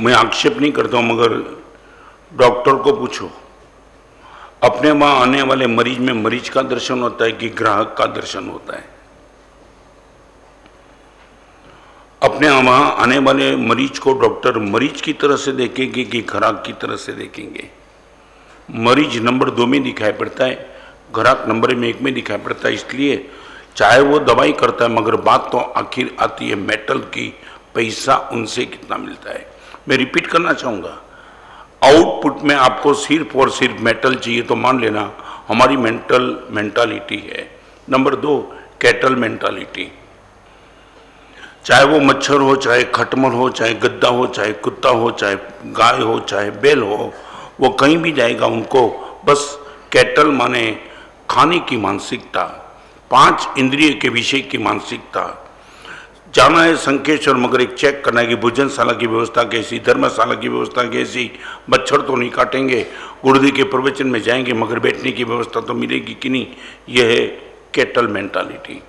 मैं आक्षेप नहीं करता हूँ, मगर डॉक्टर को पूछो। अपने वहाँ आने वाले मरीज़ में मरीज़ का दर्शन होता है कि ग्राहक का दर्शन होता है? अपने वहाँ आने वाले मरीज़ को डॉक्टर मरीज़ की तरह से देखेंगे कि ग्राहक की तरह से देखेंगे? मरीज़ नंबर दो में दिखाई पड़ता है, ग्राहक नंबर में एक में दिखाई पड़ता है, इसलिए चाहे वो दवाई करता है, मगर बात तो आखिर आती है मेटल की, पैसा उनसे कितना मिलता है? मैं रिपीट करना चाहूँगा। आउटपुट में आपको सिर्फ़ और सिर्फ़ मेटल चाहिए तो मान लेना, हमारी मेंटल मेंटालिटी है। नंबर दो कैटल मेंटालिटी चाहे वो मच्छर हो, चाहे खटमल हो, चाहे गद्दा हो, चाहे कुत्ता हो, चाहे गाय हो, चाहे बैल हो, वो कहीं भी जाएगा उनको, बस कैटल माने खाने की मानसिकता, पाँच इंद्रिय के विषय की मानसिकता। जाना है संकेश्वर मगर एक चेक करना है कि भोजनशाला की व्यवस्था कैसी, धर्मशाला की व्यवस्था कैसी, मच्छर तो नहीं काटेंगे, गुरुदी के प्रवचन में जाएँगे, मगर बैठने की व्यवस्था तो मिलेगी कि नहीं यह है कैटल मेंटालिटी।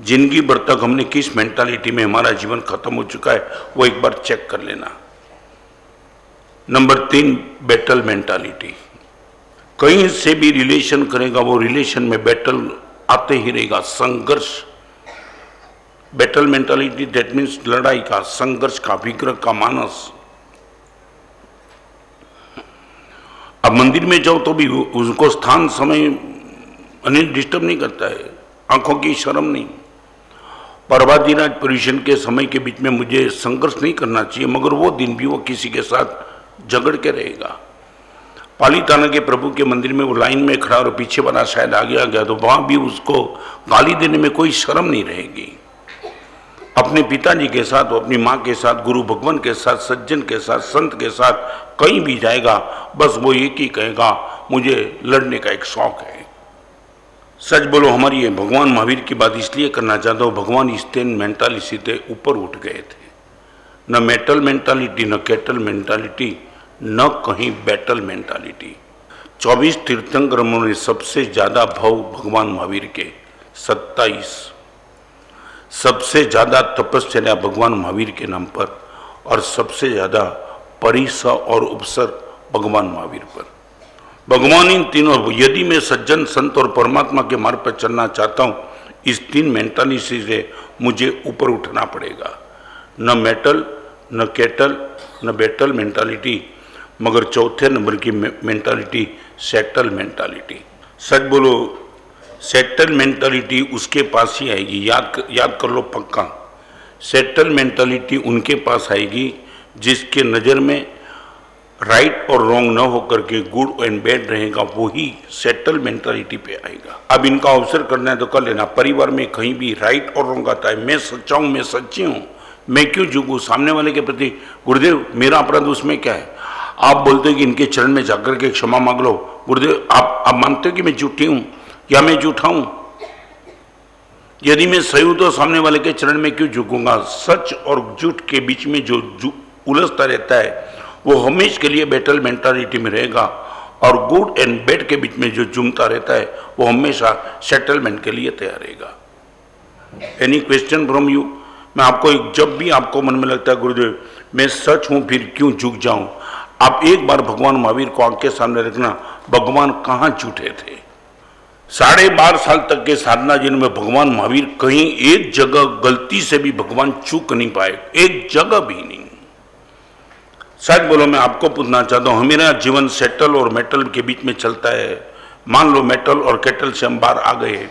ज़िंदगी भर तक हमने किस मेंटालिटी में हमारा जीवन खत्म हो चुका है, वो एक बार चेक कर लेना। नंबर तीन, बैटल मेंटालिटी। कहीं से भी रिलेशन करेगा, वो रिलेशन में बैटल आते ही रहेगा, संघर्ष। बैटल मेंटालिटी दैट मीन्स लड़ाई का संघर्ष का विग्रह का मानस अब मंदिर में जाओ तो भी उसको स्थान समय अनिल डिस्टर्ब नहीं करता है। आँखों की शर्म नहीं। पर्वादिराज परिशन के समय के बीच में मुझे संघर्ष नहीं करना चाहिए, मगर वो दिन भी वो किसी के साथ झगड़ के रहेगा। पालीताना के प्रभु के मंदिर में वो लाइन में खड़ा और पीछे वाला शायद आगे आ गया तो वहाँ भी उसको गाली देने में कोई शर्म नहीं रहेगी। अपने पिताजी के साथ वो अपनी माँ के साथ, गुरु भगवान के साथ, सज्जन के साथ, संत के साथ कहीं भी जाएगा, बस वो एक ही कहेगा, मुझे लड़ने का एक शौक है। सच बोलो, हमारी ये भगवान महावीर की बात इसलिए करना चाहता हूँ, भगवान इस स्टेन मेंटालिटी से ऊपर उठ गए थे। न मेटल मेंटालिटी न कैटल मेंटालिटी न कहीं बैटल मेंटालिटी 24 तीर्थंकरों ने सबसे ज़्यादा भाव भगवान महावीर के 27 सबसे ज़्यादा तपस्या भगवान महावीर के नाम पर और सबसे ज़्यादा परिस और उपसर भगवान महावीर पर। भगवान इन तीनों, यदि मैं सज्जन, संत और परमात्मा के मार्ग पर चलना चाहता हूँ, इस तीन मेंटालिटी से मुझे ऊपर उठना पड़ेगा। न मेटल, न कैटल, न बेटल मेंटालिटी, मगर चौथे नंबर की मेंटालिटी, सेटल मेंटालिटी। सच बोलो सेटल मेंटालिटी उसके पास ही आएगी। याद याद कर लो पक्का। सेटल मेंटालिटी उनके पास आएगी, जिसके नज़र में राइट और रॉन्ग न होकर के गुड एंड बैड रहेगा वो ही सेटल मेंटालिटी पे आएगा। अब इनका अवसर करना है तो कर लेना। परिवार में कहीं भी राइट और रॉन्ग आता है। मैं सच्चा हूँ, मैं सच्ची हूँ। मैं क्यों झुकूँ सामने वाले के प्रति गुरुदेव, मेरा अपराध उसमें क्या है? आप बोलते हो कि इनके चरण में जाकर के क्षमा मांग लो। गुरुदेव, आप आप मानते हो कि मैं झूठी हूँ? या मैं झूठा हूँ यदि मैं सही हूँ तो सामने वाले के चरण में क्यों झुकूँगा? सच और झूठ के बीच में जो उलझता रहता है, वो हमेश के लिए बैटल मेंटालिटी में रहेगा। और गुड एंड बेड के बीच में जो जुमता रहता है, वो हमेशा सेटलमेंट के लिए तैयार रहेगा। एनी क्वेश्चन फ्रॉम यू मैं आपको एक, जब भी आपको मन में लगता है, गुरुदेव, मैं सच हूँ, फिर क्यों झुक जाऊँ? आप एक बार भगवान महावीर को आँख के सामने रखना, भगवान कहाँ झूठे थे? साढ़े बारह साल तक के साधना जिन में भगवान महावीर कहीं एक जगह गलती से भी भगवान चूक नहीं पाए, एक जगह भी नहीं। सच बोलो, मैं आपको पूछना चाहता हूँ, मेरा जीवन सेटल और मेटल के बीच में चलता है। मान लो मेटल और केटल से हम बाहर आ गए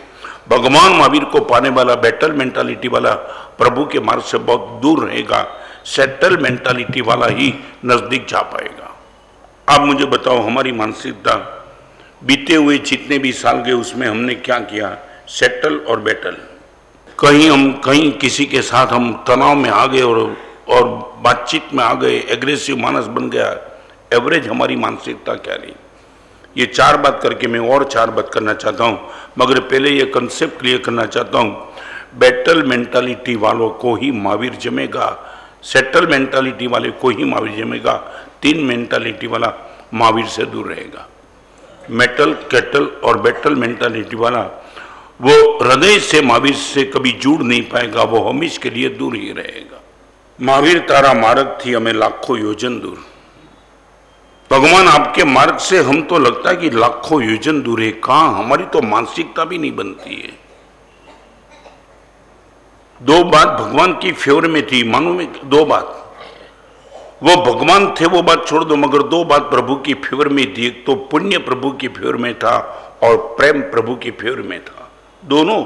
भगवान महावीर को पाने वाला बैटल मेंटालिटी वाला प्रभु के मार्ग से बहुत दूर रहेगा, सेटल मेंटालिटी वाला ही नज़दीक जा पाएगा। आप मुझे बताओ, हमारी मानसिकता बीते हुए जितने भी साल गए, उसमें हमने क्या किया? सेटल और बैटल। कहीं हम, कहीं किसी के साथ हम तनाव में आ गए और और बातचीत में आ गए एग्रेसिव मानस बन गया। एवरेज हमारी मानसिकता क्या रही? ये चार बात करके मैं और चार बात करना चाहता हूँ, मगर पहले ये कंसेप्ट क्लियर करना चाहता हूँ। बैटल मेंटालिटी वालों को ही महावीर जमेगा। सेटल मेंटालिटी वाले को ही महावीर जमेगा। तीन मेंटालिटी वाला महावीर से दूर रहेगा। मेटल कैटल और बैटल मेंटालिटी वाला, वो हृदय से महावीर से कभी जुड़ नहीं पाएगा, वो हमेश के लिए दूर ही रहेगा। महावीर तारा मार्ग थी, हमें लाखों योजन दूर। भगवान आपके मार्ग से, हम तो लगता है कि लाखों योजन दूर है। कहा? हमारी तो मानसिकता भी नहीं बनती है। दो बात भगवान की फेवर में थी, मानो में दो बात। वो भगवान थे, वो बात छोड़ दो, मगर दो बात प्रभु की फेवर में थी। एक तो पुण्य प्रभु की फेवर में था और प्रेम प्रभु की फेवर में था। दोनों।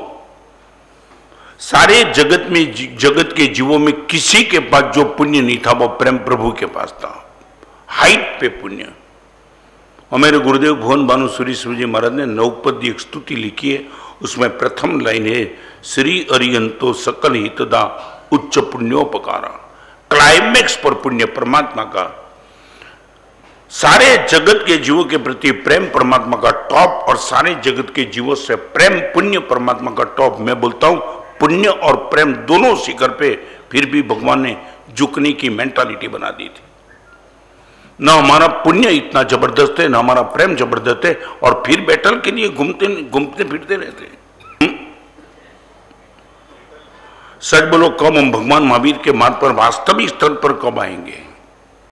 सारे जगत में जगत के जीवों में किसी के पास जो पुण्य नहीं था, वो प्रेम प्रभु के पास था। हाइट पे पुण्य। और मेरे गुरुदेव भुवन भानु सूरी जी महाराज ने नवपदी एक स्तुति लिखी है। उसमें प्रथम लाइन है, श्री अरियंतो सकल हितदा उच्च पुण्योपकारा। क्लाइमेक्स पर पुण्य परमात्मा का, सारे जगत के जीवों के प्रति प्रेम परमात्मा का टॉप और सारे जगत के जीवों से प्रेम, पुण्य परमात्मा का टॉप मैं बोलता हूँ, पुण्य और प्रेम दोनों शिखर पे फिर भी भगवान ने झुकने की मेंटालिटी बना दी थी ना हमारा पुण्य इतना ज़बरदस्त है, ना हमारा प्रेम ज़बरदस्त है, और फिर बैटल के लिए घूमते घूमते फिरते रहते हम्म? सच बोलो कब हम भगवान महावीर के मार्ग पर वास्तविक स्तर पर कब आएँगे?